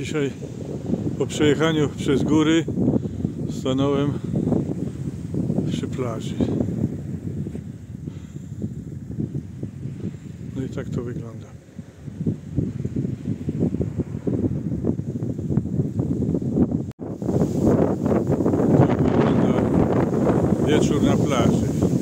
Dzisiaj po przejechaniu przez góry stanąłem przy plaży. No i tak to wygląda. Tak wygląda wieczór na plaży.